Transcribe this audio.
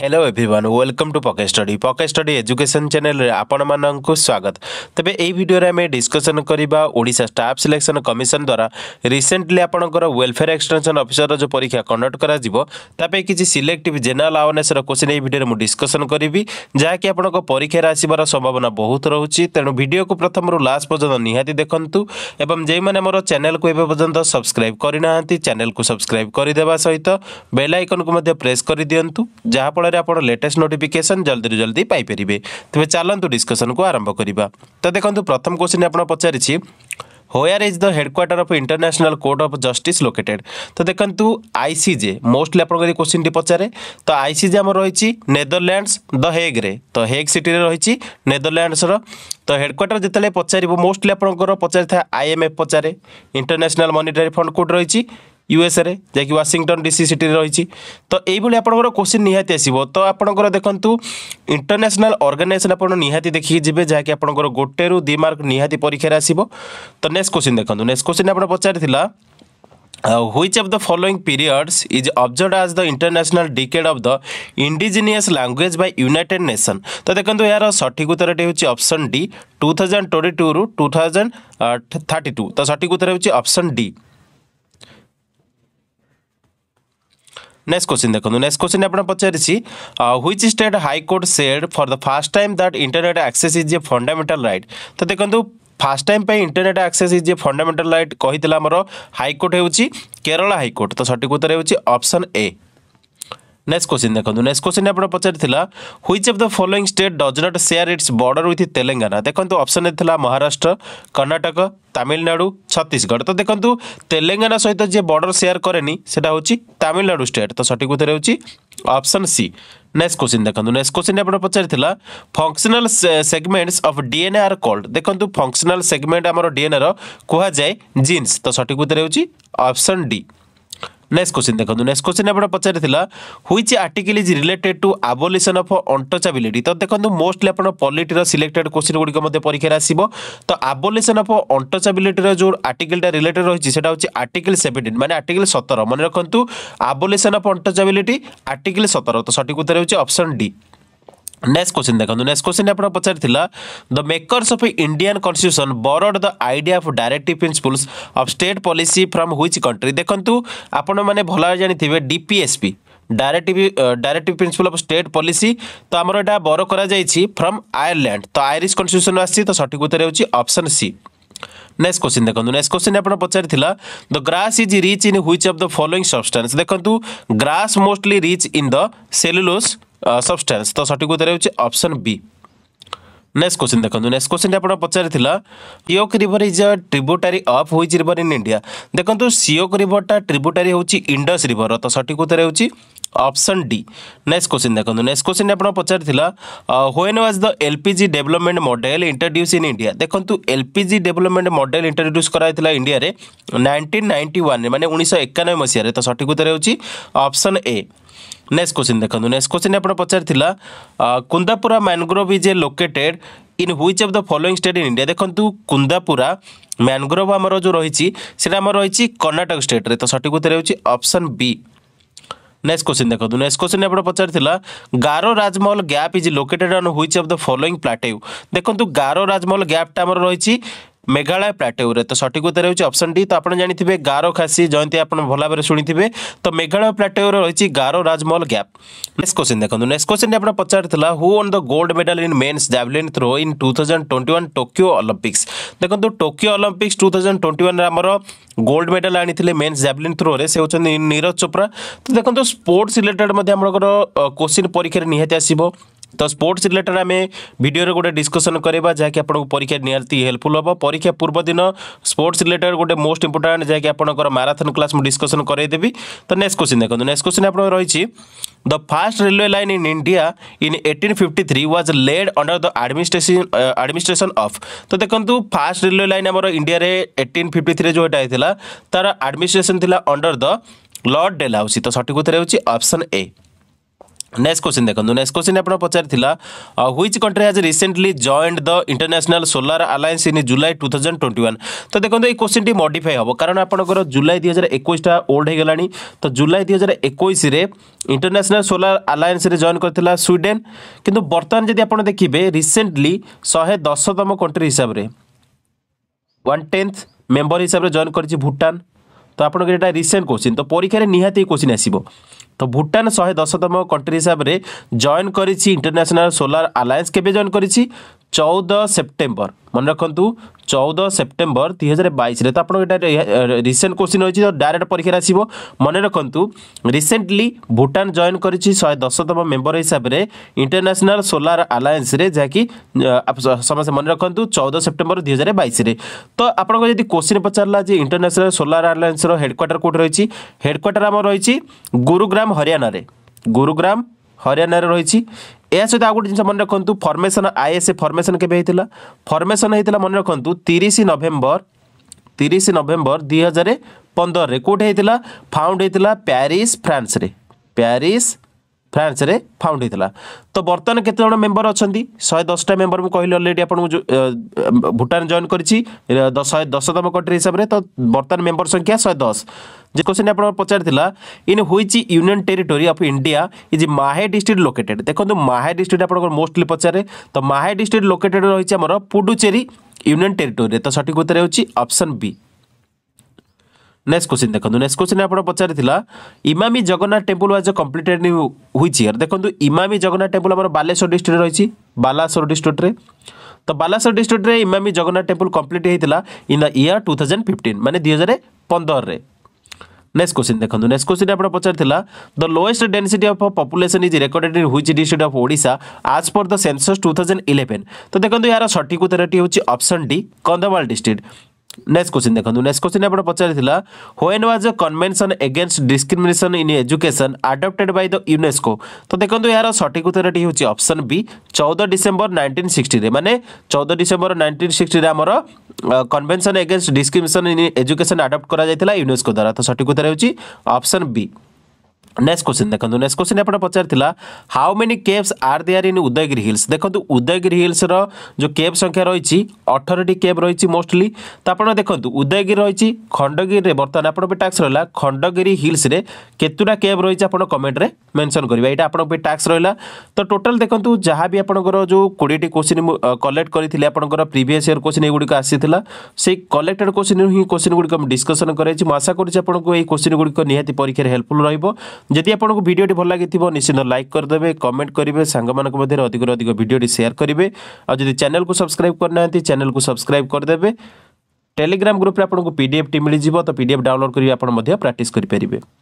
hello everyone welcome to Pocket Study Pocket Study education চ্যানেলে আপনার স্বাগত তবে এই ভিডিওরে আমি ডিসকসন করা ওড়শা স্টাফ সিলেকশন কমিশন দ্বারা রিসেন্টলি আপনার ওয়েলফেয়ার এক্সটেনশন অফিসর যে পরীক্ষা কন্ডক্ট করা তাপে কিছু সিলেক্টিভ জেনারেল আওয়ারনেসর কোশ্চিন এই ভিডিওরে ডিসকসন করবি যা কি আপনার পরীক্ষার আসবার সম্ভাবনা বহুত রয়েছে তেমন ভিডিওকে প্রথমর লাস্ট পর্যন্ত নিহতি দেখুন এবং যে মানে আমার চ্যানেল এবে পর্যন্ত সবসক্রাইব করে না চ্যানেল সবসক্রাইব করে দেওয়া সহ বেল আইকন কু প্রেস করে দিও যাফলে ଫଳରେ ଆପଣ ଲେଟେଷ୍ଟ ନୋଟିଫିକେସନ୍ ଜଲ୍ଦିରୁ ଜଲ୍ଦି ପାଇପାରିବେ ତେବେ ଚାଲନ୍ତୁ ଡିସ୍କସନ୍କୁ ଆରମ୍ଭ କରିବା ତ ଦେଖନ୍ତୁ ପ୍ରଥମ କୋଶ୍ଚିନ୍ ଆପଣ ପଚାରିଛି where is the headquarter of international court of justice located তো দেখন্তু আইসিজে মোস্টলি আপনার এই কোশ্চিনটি পচারে তো আইসিজে আমার রয়েছে নেদরল্যান্ডস দ হেগ্রে তো হেগ সিটিরে রয়েছে নেদরল্যান্ডসর তো হেডকোয়ার্টার যেতবে পচারিব মোস্টলি আপনার পচারি থাকে আইএমএফ পচারে ইন্টারন্যাশনাল মনিটারি ফন্ড কোড রয়েছে ୟୁଏସ୍ଏରେ ଯାହାକି ୱାଶିଂଟନ୍ ଡିସି ସିଟିରେ ରହିଛି ତ ଏଇଭଳି ଆପଣଙ୍କର କୋଶ୍ଚିନ୍ ନିହାତି ଆସିବ ତ ଆପଣଙ୍କର ଦେଖନ୍ତୁ ଇଣ୍ଟରନ୍ୟାସନାଲ୍ ଅର୍ଗାନାଇଜେସନ୍ ଆପଣ ନିହାତି ଦେଖିକି ଯିବେ ଯାହାକି ଆପଣଙ୍କର ଗୋଟେରୁ ଦୁଇ ମାର୍କ ନିହାତି ପରୀକ୍ଷାରେ ଆସିବ ତ ନେକ୍ସଟ କୋଶ୍ଚିନ୍ ଦେଖନ୍ତୁ ନେକ୍ସଟ କୋଶ୍ଚିନ୍ ଆପଣ ପଚାରିଥିଲା which of the following periods is observed as the international decade of the indigenous language by united nation ତ ଦେଖନ୍ତୁ ଏହାର ସଠିକ ଉତ୍ତରଟି ହେଉଛି option D two thousand twenty ଟୁରୁ two thousand thirty two ତ ସଠିକ ଉତ୍ତର ହେଉଛି ଅପସନ୍ ଡି ନେକ୍ସଟ କୋଶ୍ଚିନ୍ ଦେଖନ୍ତୁ ନେକ୍ସଟ କୋଶ୍ଚିନ୍ ଆପଣ ପଚାରିଛି which state high court said for the first time that internet access is a fundamental right ତ ଦେଖନ୍ତୁ first time pi internet access is a fundamental right কহিলা আমার high court হচ্ছে Kerala high court তো সঠিক উত্তর হচ্ছে অপশন এ ନେକ୍ସଟ କ୍ୱେଶ୍ଚିନ୍ ଦେଖନ୍ତୁ ନେକ୍ସଟ କ୍ୱେଶ୍ଚିନ୍ ଆପଣ ପଚାରିଥିଲା which of the following state does not share its border with Telangana ଦେଖନ୍ତୁ ଅପସନ୍ ଥିଲା ମହାରାଷ୍ଟ୍ର କର୍ଣ୍ଣାଟକ ତାମିଲନାଡ଼ୁ ଛତିଶଗଡ଼ ତ ଦେଖନ୍ତୁ ତେଲେଙ୍ଗାନା ସହିତ ଯିଏ ବର୍ଡର ସେୟାର କରେନି ସେଟା ହେଉଛି ତାମିଲନାଡ଼ୁ ଷ୍ଟେଟ୍ ତ ସଠିକ୍ ଉତ୍ତର ହେଉଛି ଅପସନ୍ ସି ନେକ୍ସଟ କ୍ୱେଶ୍ଚିନ୍ ଦେଖନ୍ତୁ ନେକ୍ସଟ କ୍ୱେଶ୍ଚିନ୍ ଆପଣ ପଚାରିଥିଲା functional segments of DNA are called ଦେଖନ୍ତୁ ଫଙ୍କସନାଲ ସେଗମେଣ୍ଟ ଆମର ଡିଏନ୍ଏର କୁହାଯାଏ ଜିନ୍ସ ତ ସଠିକ୍ ଉତ୍ତର ହେଉଛି ଅପସନ୍ ଡି ନେକ୍ସଟ କୋଶ୍ଚିନ୍ ଦେଖନ୍ତୁ ନେକ୍ସଟ କୋଶ୍ଚିନ୍ ଆପଣ ପଚାରିଥିଲା which article is related to abolition of untouchability ତ ଦେଖନ୍ତୁ ମୋଷ୍ଟଲି ଆପଣ ପଲିଟିର ସିଲେକ୍ଟେଡ୍ କୋଶ୍ଚିନ୍ ଗୁଡ଼ିକ ମଧ୍ୟ ପରୀକ୍ଷାରେ ଆସିବ ତ ଆବୋଲିସନ୍ ଅଫ୍ ଅଣ୍ଟଚାବିଲିଟିର ଯେଉଁ ଆର୍ଟିକଲ୍ଟା ରିଲେଟେଡ୍ ରହିଛି ସେଟା ହେଉଛି ଆର୍ଟିକଲ୍ ସେଭେଣ୍ଟିନ୍ ମାନେ ଆର୍ଟିକଲ୍ ସତର ମନେ ରଖନ୍ତୁ ଆବୋଲିସନ୍ ଅଫ୍ ଅଣ୍ଟଚାବିଲିଟି ଆର୍ଟିକଲ୍ ସତର ତ ସଠିକ୍ ଉତ୍ତର ହେଉଛି ଅପସନ୍ ଡି ନେକ୍ସଟ କ୍ୱେଶ୍ଚିନ୍ ଦେଖନ୍ତୁ ନେକ୍ସଟ କ୍ୱେଶ୍ଚିନ୍ ଆପଣ ପଚାରିଥିଲା the makers of Indian constitution borrowed the idea of directive principles of state policy from which country ଦେଖନ୍ତୁ ଆପଣମାନେ ଭଲ ଜାଣିଥିବେ DPSP directive directive principle of state policy ତ ଆମର ଏଇଟା ବର କରାଯାଇଛି ଫ୍ରମ୍ ଆୟର୍ଲ୍ୟାଣ୍ଡ ତ ଆଇରିଶ କନଷ୍ଟିଟ୍ୟୁସନ୍ ଆସିଛି ତ ସଠିକ୍ ଉତ୍ତର ହେଉଛି ଅପସନ୍ ସି ନେକ୍ସଟ କ୍ୱେଶ୍ଚିନ୍ ଦେଖନ୍ତୁ ନେକ୍ସଟ କ୍ୱେଶ୍ଚିନ୍ ଆପଣ ପଚାରିଥିଲା the grass is rich in which of the following substance ଦେଖନ୍ତୁ grass mostly rich in the cellulose substance ତ ସଠିକ ଉତ୍ତର ହେଉଛି ଅପସନ୍ ବି ନେକ୍ସଟ କ୍ୱେଶ୍ଚିନ୍ ଦେଖନ୍ତୁ ନେକ୍ସଟ କ୍ୱେଶ୍ଚିନ୍ଟି ଆପଣ ପଚାରିଥିଲା Shyok river is a tributary of which river in India ଦେଖନ୍ତୁ ସିଓକ୍ ରିଭରଟା ଟ୍ରିବ୍ୟୁଟାରୀ ହେଉଛି ଇଣ୍ଡସ୍ ରିଭର ତ ସଠିକ ଉତ୍ତର ହେଉଛି ଅପସନ୍ ଡି ନେକ୍ସଟ କ୍ୱେଶ୍ଚିନ୍ ଦେଖନ୍ତୁ ନେକ୍ସଟ କ୍ୱେଶ୍ଚିନ୍ ଆପଣ ପଚାରିଥିଲା when was the LPG development model introduce in India ଦେଖନ୍ତୁ ଏଲ୍ପିଜି ଡେଭଲପମେଣ୍ଟ ମଡେଲ ଇଣ୍ଟ୍ରୋଡ୍ୟୁସ୍ କରାଯାଇଥିଲା ଇଣ୍ଡିଆରେ ନାଇଣ୍ଟିନ୍ ନାଇଣ୍ଟି ୱାନ୍ରେ ମାନେ ଉଣେଇଶହ ଏକାନବେ ମସିହାରେ ତ ସଠିକ ଉତ୍ତର ହେଉଛି ଅପସନ୍ ଏ নেক্সট কোশ্চিন দেখুন নেক্সট কোশ্চিন আপনার পচারিলা Kundapura mangrove is a located in which of the following state in India দেখুন কুন্দাপুরা ম্যানগ্রোভ আমার যে রয়েছে সেটা আমার রয়েছে কর্ণাটক স্টেট্রে তো সঠিক উত্তর হচ্ছে অপশন বি নেক্সট কোশ্চিন দেখুন নেক্সট কোশ্চিন আপনার পচারিলা Garo Rajmahal gap is located on which of the following plateau দেখুন গারো রাজমহল গ্যাপটা আমার রয়েছে মেঘালয় প্লাটেউরে তো সঠিক উত্তর হচ্ছে অপশন ডি তো আপনার জাঁথিবে গারো খাসি জয়ন্তী আপনার ভাল ভাবে শুনে তো মেঘালয় প্লাটেউরে রয়েছে Garo Rajmahal gap next question দেখুন নেক্সট কোশ্চিন আপনার পচারিলা who won the gold medal in men's javelin throw in two thousand twenty one Tokyo Olympics ଦେଖନ୍ତୁ Tokyo Olympics two thousand twenty ୱାନ୍ରେ ଆମର ଗୋଲ୍ଡ ମେଡାଲ୍ ଆଣିଥିଲେ ମେନ୍ସ ଜାଭଲିନ୍ ଥ୍ରୋରେ ସେ ହେଉଛନ୍ତି ନିରଜ ଚୋପ୍ରା ତ ଦେଖନ୍ତୁ ସ୍ପୋର୍ଟସ୍ ରିଲେଟେଡ୍ ମଧ୍ୟ ଆମର କୋଶ୍ଚିନ୍ ପରୀକ୍ଷାରେ ନିହାତି ଆସିବ तो स्पोर्ट्स रिलेटेड आम भिडियो गोटे डिस्कसन करवा जहाँकि परीक्षा निहाती हेल्पफुल हम परीक्षा पूर्व दिन स्पोर्ट्स रिलेटेड गोटे मोस्ट इंपोर्टां जैक आप माराथन क्लास मुझे डिस्कसन करदेवी तो नेक्स्ट क्वेश्चन देखो नेक्स्ट क्वेश्चन आप रही the first railway line in India in eighteen fifty three was laid under the administration administration of तो देखो फास्ट रेलवे लाइन आम इंडिया एट्टन फिफ्टी थ्री जो होता है तार आडमिनिस्ट्रेसन थी अंडर द लर्ड डेलाउसी तो सठिक उत्तर होप्शन ए ନେକ୍ସଟ କ୍ୱେଶ୍ଚିନ୍ ଦେଖନ୍ତୁ ନେକ୍ସଟ କ୍ୱେଶ୍ଚିନ୍ ଆପଣ ପଚାରିଥିଲା which country has recently joined the International Solar Alliance in July two thousand twenty one ତ ଦେଖନ୍ତୁ ଏଇ କ୍ୱେଶ୍ଚିନ୍ଟି ମଡିଫାଏ ହେବ କାରଣ ଆପଣଙ୍କର ଜୁଲାଇ ଦୁଇ ହଜାର ଏକୋଇଶଟା ଓଲ୍ଡ ହୋଇଗଲାଣି ତ ଜୁଲାଇ ଦୁଇ ହଜାର ଏକୋଇଶରେ ଇଣ୍ଟରନ୍ୟାସନାଲ ସୋଲାର ଆଲାଏନ୍ସରେ ଜଏନ୍ କରିଥିଲା ସ୍ୱିଡେନ୍ କିନ୍ତୁ ବର୍ତ୍ତମାନ ଯଦି ଆପଣ ଦେଖିବେ ରିସେଣ୍ଟଲି ଶହେ ଦଶତମ କଣ୍ଟ୍ରି ହିସାବରେ ୱାନ୍ ଟେନ୍ଥ ମେମ୍ବର ହିସାବରେ ଜଏନ୍ କରିଛି ଭୁଟାନ ତ ଆପଣଙ୍କର ଏଇଟା ରିସେଣ୍ଟ କୋଶ୍ଚିନ୍ ତ ପରୀକ୍ଷାରେ ନିହାତି ଏଇ କୋଶ୍ଚିନ୍ ଆସିବ তো ভুটান শহে দশতম কন্ট্রি হিসাবে জয়েন করেছি ইন্টারন্যাশনাল সোলার আলায়েন্স কেবে জয়েন করেছি চৌদ সেপ্টেম্বর মনে রাখতু চৌদ সেপ্টেম্বর দুই হাজার বাইশে তো আপনার এটা রিসেন্ট কোশ্চিন রয়েছে তো ডাইরেক্ট পরীক্ষায় আসব মনে রাখতু রিসেন্টলি ভুটান জয়েন করেছি শহে দশতম মেম্বর হিসাবে ইন্টারন্যাশনাল সোলার আলায়েন্সে যা কি ସମସ୍ତେ ମନେ ରଖନ୍ତୁ ଚଉଦ ସେପ୍ଟେମ୍ବର ଦୁଇ ହଜାର ବାଇଶରେ ତ ଆପଣଙ୍କ ଯଦି କୋଶ୍ଚିନ୍ ପଚାରିଲା ଯେ ଇଣ୍ଟରନ୍ୟାସନାଲ ସୋଲାର ଆଲାଏନ୍ସର ହେଡ଼କ୍ୱାର୍ଟର କେଉଁଠି ରହିଛି ହେଡ଼କ୍ୱାର୍ଟର ଆମର ରହିଛି ଗୁରୁଗ୍ରାମ ହରିୟାଣାରେ ଗୁରୁଗ୍ରାମ ହରିୟାଣାରେ ରହିଛି ଏହା ସହିତ ଆଉ ଗୋଟେ ଜିନିଷ ମନେ ରଖନ୍ତୁ ଫର୍ମେସନ୍ ଆଇଏସ୍ଏ ଫର୍ମେସନ୍ କେବେ ହେଇଥିଲା ଫର୍ମେସନ୍ ହେଇଥିଲା ମନେ ରଖନ୍ତୁ ତିରିଶ ନଭେମ୍ବର ତିରିଶ ନଭେମ୍ବର ଦୁଇ ହଜାର ପନ୍ଦରରେ କେଉଁଠି ହେଇଥିଲା ଫାଉଣ୍ଡ ହେଇଥିଲା ପ୍ୟାରିସ୍ ଫ୍ରାନ୍ସରେ ପ୍ୟାରିସ୍ ଫ୍ରାନ୍ସରେ ଫାଉଣ୍ଡ ହେଇଥିଲା ତ ବର୍ତ୍ତମାନ କେତେ ଜଣ ମେମ୍ବର ଅଛନ୍ତି ଶହେ ଦଶଟା ମେମ୍ବର ମୁଁ କହିଲି ଅଲରେଡ଼ି ଆପଣଙ୍କୁ ଭୁଟାନ ଜଏନ୍ କରିଛି ଶହେ ଦଶତମ କଣ୍ଟ୍ରି ହିସାବରେ ତ ବର୍ତ୍ତମାନ ମେମ୍ବର ସଂଖ୍ୟା ଶହେ ଦଶ যে কোশ্চিন আপনার পচারিলা in which union territory of India is Mahe district located দেখুন মাহে ডিস্ট্রিক্ট আপনার মোস্টলি পচারে তো মাহে ডিস্ট্রিক্ট লোকেটেড রয়েছে আমার পুডুচেরি ইউনিয়ন টেরিটোরি তো সঠিক উত্তর হচ্ছে অপশন বি নেক্সট কোশ্চিন দেখুন নেক্সট কোশ্চিন আপনার পচারিলা Emami Jagannath temple was completed হয়েছে দেখুন ইমামি জগন্নাথ টেম্পল আমার বালেশ্বর ডিস্ট্রিক্টে রয়েছে বালাসোর ডিস্ট্রিক্টে তো বালাসোর ডিস্ট্রিক্টে ইমামি জগন্নাথ টেম্পল কমপ্লিট হয়েছিল in the year two thousand fifteen মানে দুই হাজার পনেরে নেক্সট কোশ্চিন দেখুন নেক্সট কোশ্চিন আপনার পচারিলা the lowest density of population is recorded in which district of Odisha as per the census two thousand eleven তো দেখুন ইয়ার সঠিক উত্তরটি হচ্ছে option D Kandhamal district next question ଦେଖନ୍ତୁ ନେକ୍ସଟ କ୍ୱେଶ୍ଚିନ୍ ଆପଣ ପଚାରିଥିଲା when was a convention against discrimination in education adopted by the UNESCO ତ ଦେଖନ୍ତୁ ଏହାର ସଠିକ୍ ଉତ୍ତରଟି ହେଉଛି ଅପସନ୍ ବି ଚଉଦ ଡିସେମ୍ବର ନାଇଣ୍ଟିନ୍ ସିକ୍ସଟିରେ ମାନେ ଚଉଦ ଡିସେମ୍ବର ନାଇଣ୍ଟିନ୍ ସିକ୍ସଟିରେ ଆମର convention against discrimination in education adopt କରାଯାଇଥିଲା ୟୁନେସ୍କୋ ଦ୍ୱାରା ତ ସଠିକ୍ ଉତ୍ତର ହେଉଛି ଅପସନ୍ ବି নেক্সট কোশ্চিন দেখুন নেক্সট কোশ্চিন আপনার পচারিলা how many caves are there in Udayagiri hills দেখুন উদয়গিরি হিলসর যে কেভ সংখ্যা রয়েছে অঠরটি কেভ রয়েছে মোস্টলি তো আপনার দেখুন উদয়গিরি রয়েছে খণ্ডগিরি বর্তমানে আপনার ট্যাক্স রহলা খণ্ডগিরি হিলসে কতটা কেভ রয়েছে আপনার কমেন্টরে মেনশন করবে এটা আপনার ট্যাক্স রহলা তো টোটাল দেখুন যা বি আপনার যে কোড়িটি কোশ্চিন কলেক্ট করে আপনার প্রিভিয়াস ইয়ার কোশ্চিন এইগুড়ি আসি সেই কলেক্টেড কোশ্চিন হি কোশ্চিন গুড়ি ডিসকসন করাইছি মু আশা করছি আপনার এই কোশ্চিন গুড়ি নিহতি পরীক্ষার হেল্পফুল রহব ଯଦି ଆପଣଙ୍କୁ ଭିଡ଼ିଓଟି ଭଲ ଲାଗିଥିବ ନିଶ୍ଚିନ୍ତ ଲାଇକ୍ କରିଦେବେ କମେଣ୍ଟ କରିବେ ସାଙ୍ଗମାନଙ୍କ ମଧ୍ୟରେ ଅଧିକରୁ ଅଧିକ ଭିଡ଼ିଓଟି ସେୟାର କରିବେ ଆଉ ଯଦି ଚ୍ୟାନେଲକୁ ସବସ୍କ୍ରାଇବ୍ କରିନାହାନ୍ତି ଚ୍ୟାନେଲକୁ ସବସ୍କ୍ରାଇବ୍ କରିଦେବେ টেলিগ্রাম গ্রুপে আপনার পিডিএফটি মিলিযোগ তো পিডিএফ ডাউনলোড করে আপনার প্রাটিস করে পেয়ে